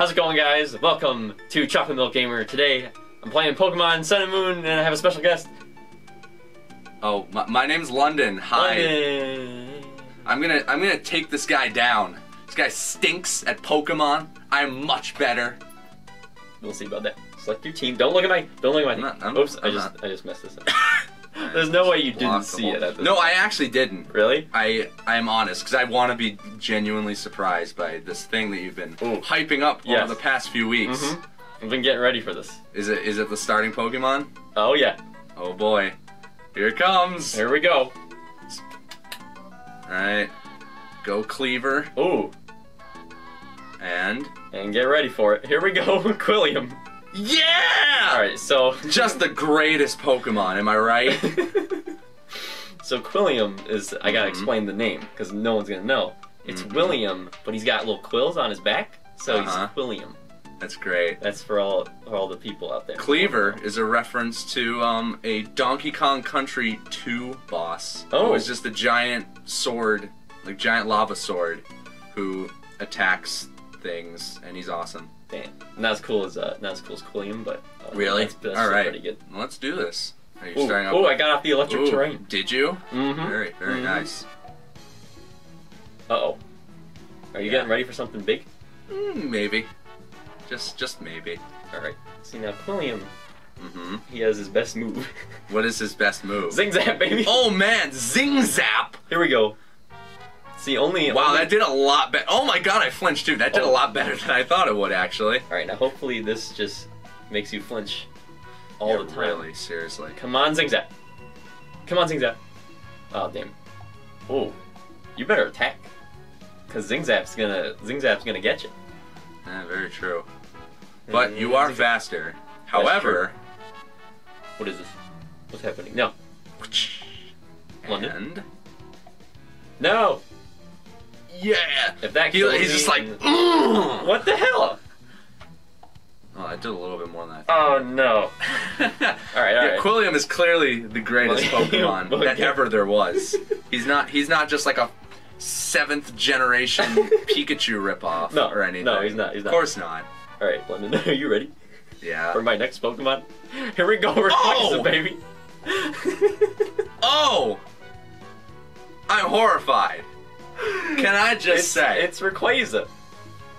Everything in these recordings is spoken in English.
How's it going, guys? Welcome to Chocolate Milk Gamer. Today, I'm playing Pokemon Sun and Moon, and I have a special guest. Oh, my, my name's London. Hi. London. I'm gonna I'm gonna take this guy down. This guy stinks at Pokemon. I'm much better. We'll see about that. Select your team. Don't look at my. Don't look at my. I'm not- I'm- Oops! I I'm just not. I just messed this up. There's no way you didn't see it at this. No, I actually didn't. Really? I I am honest because I want to be genuinely surprised by this thing that you've been Ooh. hyping up Yes. over the past few weeks. Mm-hmm. I've been getting ready for this. Is it is it the starting Pokemon? Oh yeah. Oh boy, here it comes. Here we go. All right, go Cleaver Ooh. and And get ready for it. Here we go. Quilliam. Yeah. All right. So. Just the greatest Pokemon, am I right? so Quilliam is. I gotta Mhm. explain the name because no one's gonna know. It's Mhm. William, but he's got little quills on his back, so Uh-huh. he's Quilliam. That's great. That's for all for all the people out there. Cleaver is a reference to um, a Donkey Kong Country 2 boss. Oh. Who is just a giant sword, like giant lava sword, who attacks things, and he's awesome. Damn. Not as cool as uh, not as cool as Quilliam, but uh, Really? That's, that's All right. pretty good. Let's do this. Are you Ooh, starting with- I got off the electric Ooh, terrain. Did you? Mm-hmm. Very, very Mhm. nice. Uh oh. Are you Yeah. getting ready for something big? Mm, maybe. Just, just maybe. All right. See now, Quilliam, hmm he has his best move. What is his best move? Zing zap, baby. Oh man, Zing Zap! Here we go. See, only. Wow, only... that did a lot better. Oh my god, I flinched too. That did a Oh. lot better than I thought it would, actually. All right. Now, hopefully, this just makes you flinch all Yeah, the time. Really, seriously. Come on, Zing zap. Come on, Zing zap. Oh damn. Oh, you better attack. Cause Zing Zap's gonna Zing Zap's gonna get you. Yeah, very true. But mm, you are faster. However, What is this? What's happening? No. London? and No. Yeah, If that he, kills he's me, just like, "Mm." What the hell? oh, I did a little bit more than that. Oh no. thought. All right, all yeah, right. Quilliam is clearly the greatest Pokemon that ever there was. He's not. He's not just like a seventh generation Pikachu ripoff No, or anything. no, he's not, he's not. Of course not. All right, London, are you ready Yeah. for my next Pokemon? Here we go. We're Oh! baby. Oh, I'm horrified. Can I just it's, say it's Rayquaza.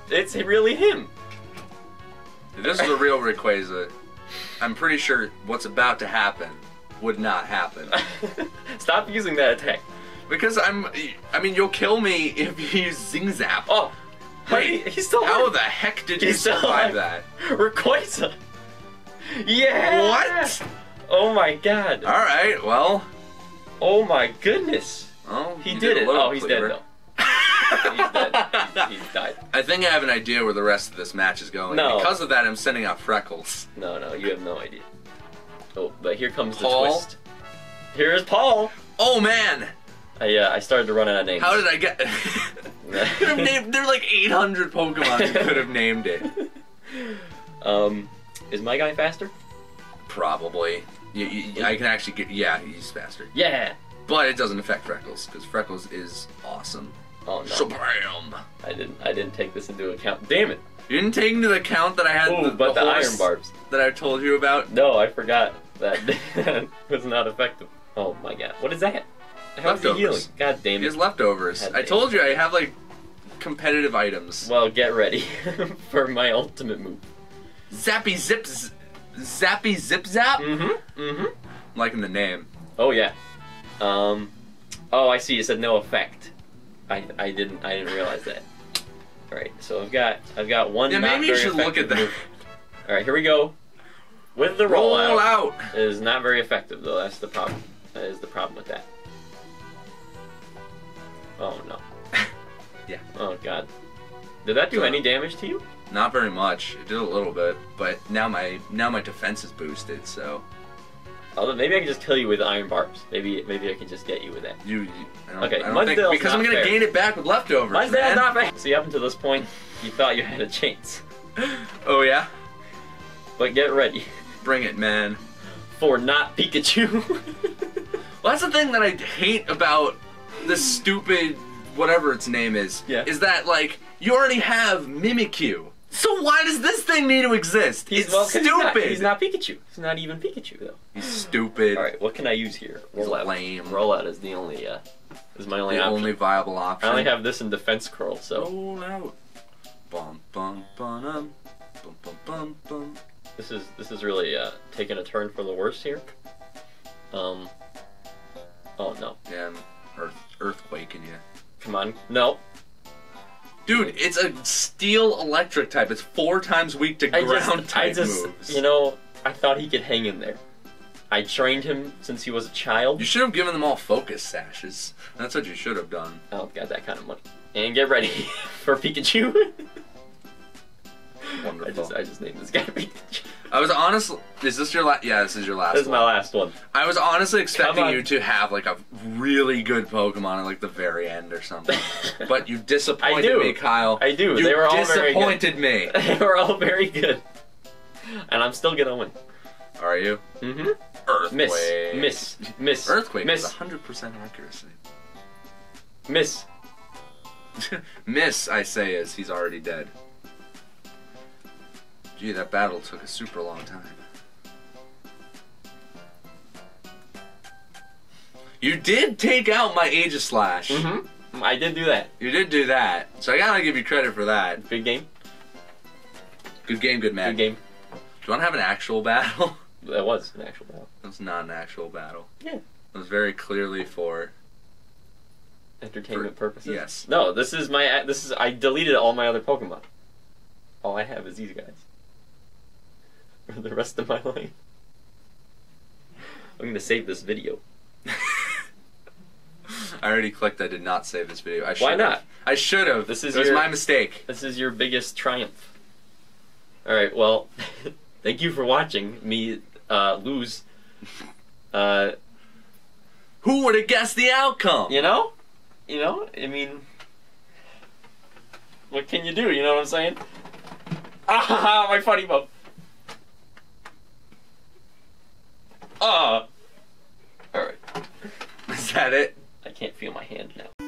It's really him. This is a real Rayquaza, I'm pretty sure what's about to happen would not happen. Stop using that attack. Because I'm, I mean, you'll kill me if you use Zing Zap. Oh, Wait, he, he's still How alive. the heck did you He's still survive that? Rayquaza. Yeah. What? Oh my god. All right, well, Oh my goodness. well He you did, it. Oh, he's cleaver. dead though. He's dead. He's died. I think I have an idea where the rest of this match is going. No. Because of that, I'm sending out Freckles. No, no, you have no idea. Oh, but here comes Paul? the twist. Here's Paul. Oh man, I uh, I started to run out of names. how did I get? could have named. There are like 800 Pokemon you could have named it. um, is my guy faster? Probably. You, you, I can actually get. Yeah, he's faster. Yeah. But it doesn't affect Freckles because Freckles is awesome. Oh no, Shabam! I didn't. I didn't take this into account. Damn it. You didn't take into account that I had Oh, the, but the, horse iron barbs. that I told you about. No, I forgot that was not effective. Oh my god, what is that? How's he Leftovers. healing? God damn it. has leftovers. I told you I have like competitive items. Well, get ready for my ultimate move. Zappy Zip Z- Zappy Zip Zap. Mm-hmm. Mm-hmm. I'm liking the name. Oh yeah. Um. Oh, I see. You said no effect. I I didn't I didn't realize that. All right. So I've got I've got one. Yeah, maybe you should look at that. move. All right. Here we go. With the Roll rollout out. is not very effective though. That's the problem. That is the problem with that. Oh no. Yeah. Oh god. Did that do So- any damage to you? Not very much. It did a little bit, but now my now my defense is boosted. So Although maybe I can just kill you with iron barbs. Maybe maybe I can just get you with that. you. you I don't, Okay, I don't think Mudsdale's because I'm gonna fair. gain it back with leftovers. Man. not fair. See, up until this point, you thought you had a chance. Oh yeah. But get ready Bring it, man. for not Pikachu. Well, that's the thing that I hate about this stupid whatever its name is. Yeah. Is that like you already have Mimikyu. So why does this thing need to exist? He's it's well, stupid. He's not, he's not Pikachu. He's not even Pikachu though. He's stupid. All right, what can I use here? He's Rollout. lame. Rollout is the only. Uh, is my only The option. only viable option. I only have this in defense curl, so Roll out. Bum bum bum bum bum bum bum bum. this is this is really uh, taking a turn for the worse here. Um. Oh no! Yeah, earth earthquaking you. Come on! No! Dude, it's a steel electric type. It's four times weak to I ground just, type I just, moves. you know, I thought he could hang in there. I trained him since he was a child. You should have given them all focus sashes. That's what you should have done. Oh, I don't got that kind of money. And get ready for Pikachu. Wonderful. I just, I just named this guy. I was honestly. Is this your last? Yeah, this is your last. This is one. my last one. I was honestly expecting you to have like a really good Pokemon at like the very end or something, but you disappointed me, Kyle. I do. You They were all very good. disappointed me. they were all very good. And I'm still gonna win. Are you? Mm-hmm. Earthquake. Miss. Miss. Miss. Earthquake Miss. is 100% accuracy. Miss. Miss, I say, is he's already dead. Gee, that battle took a super long time. You did take out my Aegislash. Mm-hmm. I did do that. You did do that, so I gotta give you credit for that. Good game. Good game, good man. Good game. Do you want to have an actual battle? That was an actual battle. It was not an actual battle. Yeah. It was very clearly for. Entertainment For- purposes. yes. No, this is my. This is. I deleted all my other Pokemon. All I have is these guys. For the rest of my life. I'm gonna save this video. I already clicked. I did not save this video. I should Why not? I should have. This is it was your- my mistake. This is your biggest triumph. All right. Well, thank you for watching me uh, lose. Uh, Who would have guessed the outcome? you know, you know. I mean, what can you do? You know what I'm saying? Ah, my funny bone. Ah. All right. Is that it? I can't feel my hand now.